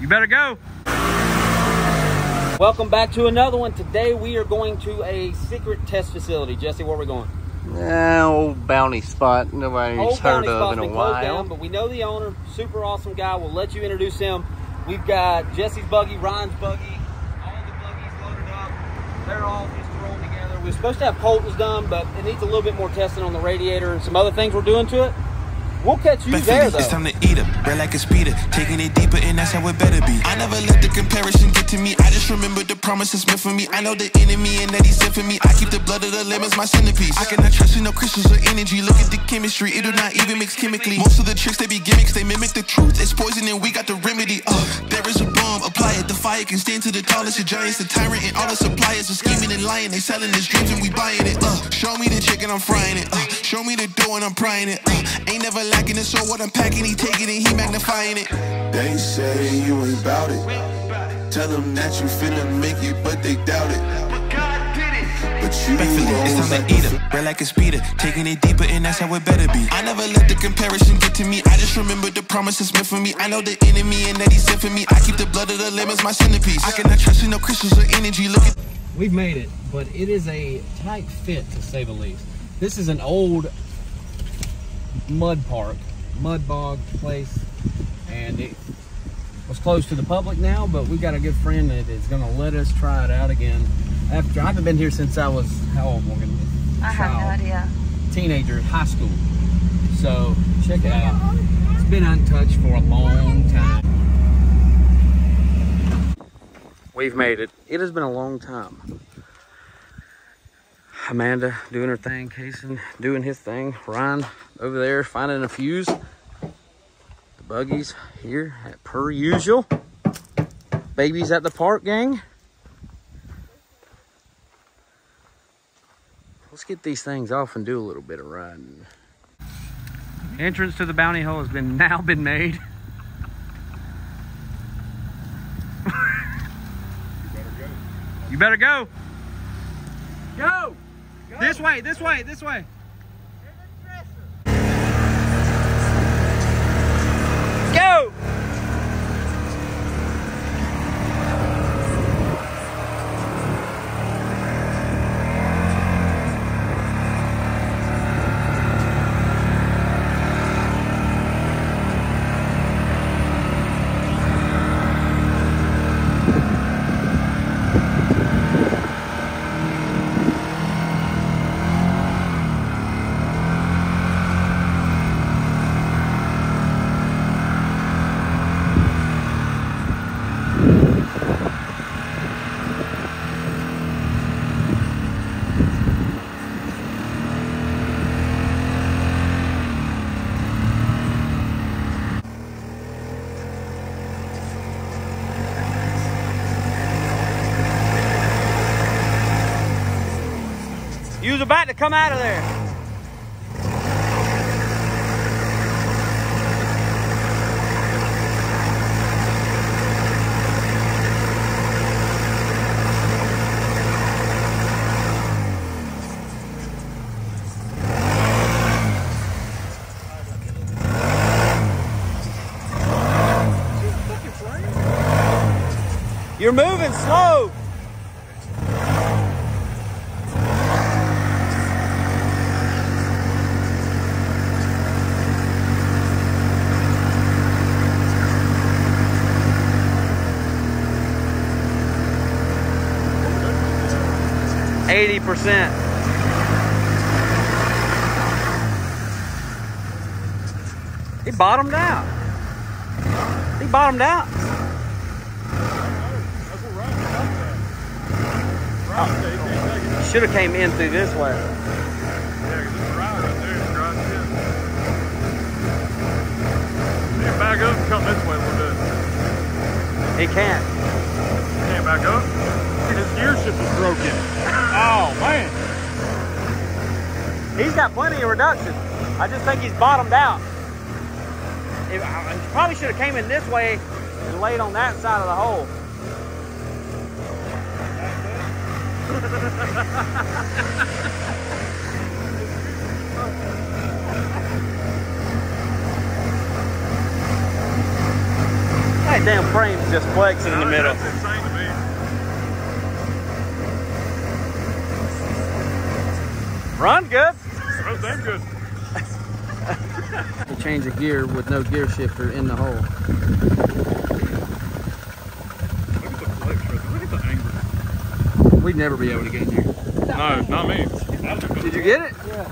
You better go. Welcome back to another one. Today we are going to a secret test facility. Jesse, where are we going? Uh, old bounty spot nobody's Old heard of in a while. down, but we know the owner. Super awesome guy. We'll let you introduce him. We've got Jesse's buggy, Ryan's buggy, all the buggies loaded up. They're all just rolling together. We were supposed to have Colton's done, but it needs a little bit more testing on the radiator and some other things we're doing to it. We'll catch you Back there, Philly, It's time to eat up, red like a speeder, taking it deeper, and that's how it better be. I never let the comparison get to me. I just remember the promises meant for me. I know the enemy and that he's sent for me. I keep the blood of the lemons, my centerpiece. I cannot trust in no crystals or energy. Look at the chemistry, it do not even mix chemically. Most of the tricks they be gimmicks, they mimic the truth. It's poison and we got the remedy. Uh, there is a bomb, apply it. The fire can stand to the tallest of giants. The tyrant and all the suppliers are scheming and lying. They selling his dreams and we buying it. Uh, show me the chicken, I'm frying it. Uh, show me the dough and I'm prying it. Uh, ain't never lacking it, so what I'm packing, he taking it, he magnifying it. They say you ain't bout it. Tell them that you finna make it, but they doubt it. But you Back Philly, it's time like to eat the up, red like a speeder, taking it deeper, and that's how it better be. I never let the comparison get to me. I just remember the promises meant for me. I know the enemy and that he's sent for me. I keep the blood of the lemons, my centerpiece. I cannot trust in no crystals or energy. Look at We've made it, but it is a tight fit to say the least. This is an old mud park, mud bog place, and it was closed to the public now, but we got a good friend that is gonna let us try it out again. After I haven't been here since I was how old, Morgan? I have no idea. Teenager, high school. So check it out. It's been untouched for a long time. We've made it. It has been a long time. Amanda doing her thing, Kason doing his thing, Ryan over there finding a fuse. The buggies here at per usual. Babies at the park, gang. Let's get these things off and do a little bit of riding. Entrance to the bounty hole has been now been made. you better go. Go. This way, this way, this way. Was about to come out of there. You're moving slow. Percent. He bottomed out. He bottomed out. Should have came in through this way. Back up and come this way, we'll do it. He can't. He Can't back up. His gear shift is broken. Oh, man. He's got plenty of reduction. I just think he's bottomed out. I I probably should have came in this way and laid on that side of the hole. That damn frame's just flexing in the middle. That's insane to me. Run good. That's damn good. To change a gear with no gear shifter in the hole. Look at the flex right. Look at the angle. We'd never be able to get in here. No, not me. Did you get it? Yeah.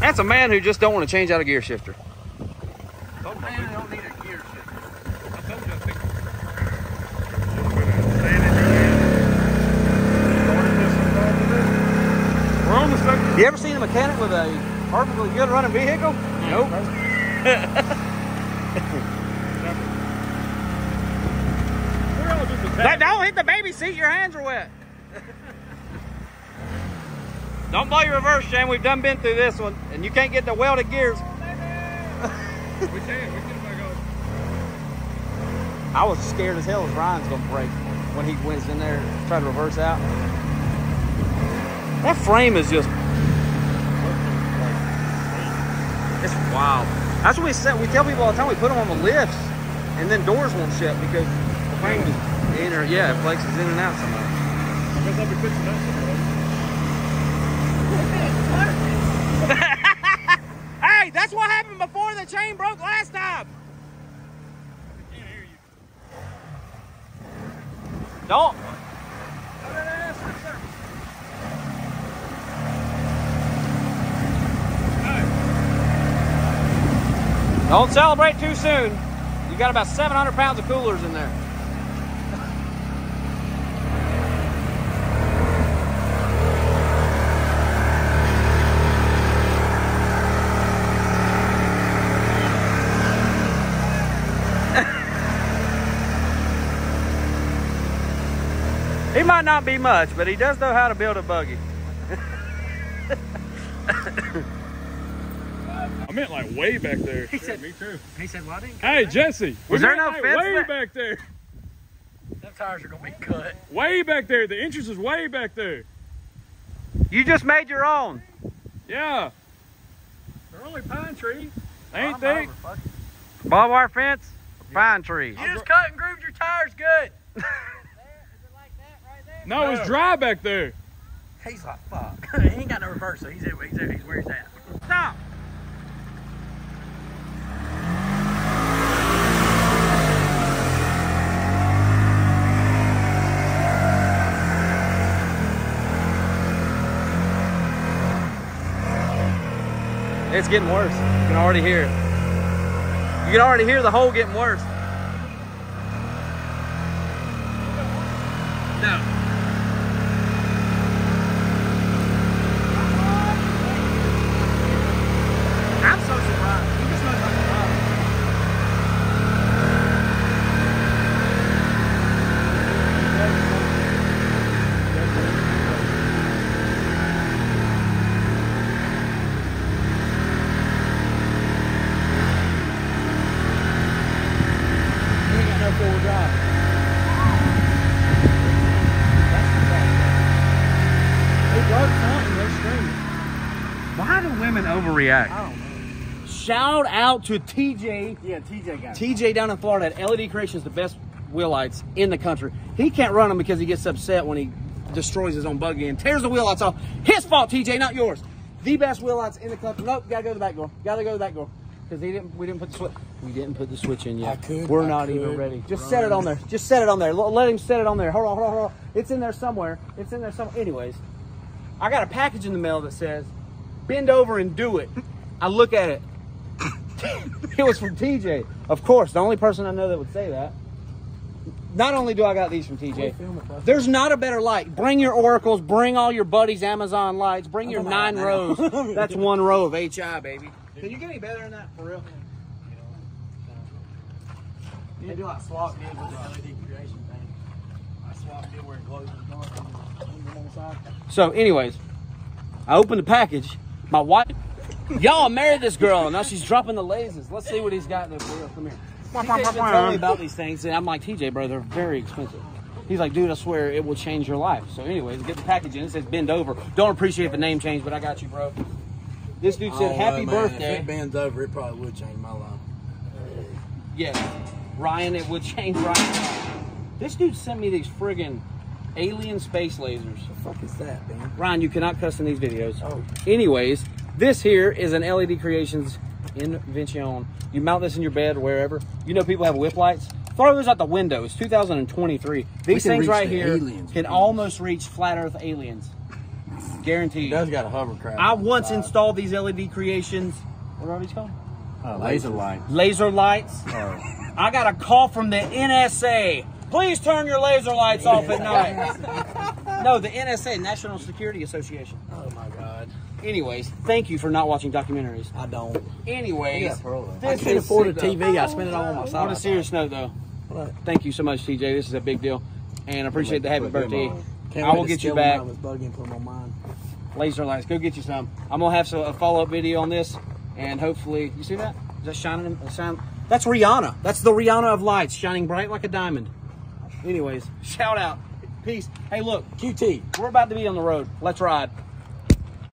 That's a man who just don't want to change out a gear shifter. Man, don't need a gear shifter. I told you I think. We're on the second. You ever seen a mechanic with a perfectly good running vehicle? Nope. We're all just a That, don't hit the baby seat, your hands are wet. don't blow your reverse, Shane. We've done been through this one, and you can't get the welded gears. We can. We can back on. I was scared as hell as Ryan's gonna break when he went in there to try to reverse out. That frame is just it's wild. That's what we said. We tell people all the time we put them on the lifts, and then doors won't shut because the frame is in or yeah, it flexes in and out somehow. I guess I'll be fixing that somewhere. Hey, that's what happened before the chain broke last time. Can't hear you. Don't. Don't celebrate too soon. You got about 700 pounds of coolers in there. He might not be much, but he does know how to build a buggy. I meant like way back there. He Yeah, said- me too. He said, well, I didn't Hey, Jesse. Was there meant, no like, fence Way there? back there. Them tires are going to be cut. Way back there. The entrance is way back there. You just made your own. Yeah. They're only pine trees. Ain't I'm they? over, fuck. Barbed wire fence, pine tree. You just cut and grooved your tires good. No, it's dry back there. He's like, fuck. he ain't got no reverse, so he's, he's, he's where he's It's getting worse. You can already hear it. You can already hear the hole getting worse. No. I'm so surprised. He just knows like a lot. He ain't got no four-wheel drive. They broke something. They're screaming. Why do women overreact? I oh, don't know. Shout out to TJ. Yeah, TJ got it. TJ down in Florida at LED Creations, the best wheel lights in the country. He can't run them because he gets upset when he destroys his own buggy and tears the wheel lights off. His fault, TJ, not yours. The best wheel lights in the country. Nope, gotta go to the back door. Gotta go to the back door. Because he didn't we didn't put the switch we didn't put the switch in yet. I could- We're I not even ready. Just run. set it on there. Just set it on there. L- Let him set it on there. Hold on, hold on, hold on. It's in there somewhere. It's in there somewhere. Anyways, I got a package in the mail that says, bend over and do it. I look at it. it was from TJ. Of course, the only person I know that would say that. Not only do I got these from TJ, there's not a better light. Bring your oracles, bring all your buddies' Amazon lights, bring your nine rows. That's one row of HI, baby. Can you get any better than that for real? You do like swap did with the LED creation thing. I swapped it where it glows in the dark on the- side. So, anyways, I opened the package. My wife, y'all married this girl, now she's dropping the lasers. Let's see what he's got there for real. Come here. TJ's been telling me about these things, and I'm like, TJ, bro, they're very expensive. He's like, dude, I swear it will change your life. So, anyways, get the package in. It says bend over. Don't appreciate the name change, but I got you, bro. This dude said, Oh, happy man, If birthday. it bends over, it probably would change my life. Yes. Ryan at Wood Chains. Ryan. This dude sent me these friggin' alien space lasers. The fuck is that, man? Ryan, you cannot cuss in these videos. Oh. Anyways, this here is an LED Creations invention. You mount this in your bed or wherever. You know people have whip lights. Throw those out the window. It's 2023. These things right the here aliens can with almost reach flat Earth aliens. Guaranteed. does got a hovercraft. I once installed these LED Creations. What are these called? Uh, laser lights. Laser lights. Oh. I got a call from the NSA. Please turn your laser lights off at night. no, the NSA, National Security Association. Oh my god. Anyways, thank you for not watching documentaries. I don't. Anyways, I can't afford a sick, though. TV. I spend it all on my side. On a serious note, though, What? thank you so much, TJ. This is a big deal, and I appreciate the happy birthday. I will get you back. out of his put on mine. Laser lights, go get you some. I'm gonna have some, a follow up video on this, and hopefully, you see that? Is that shining? uh, Shine? That's Rihanna. That's the Rihanna of lights, shining bright like a diamond. Anyways, shout out, peace. Hey, look, QT. we're about to be on the road. Let's ride.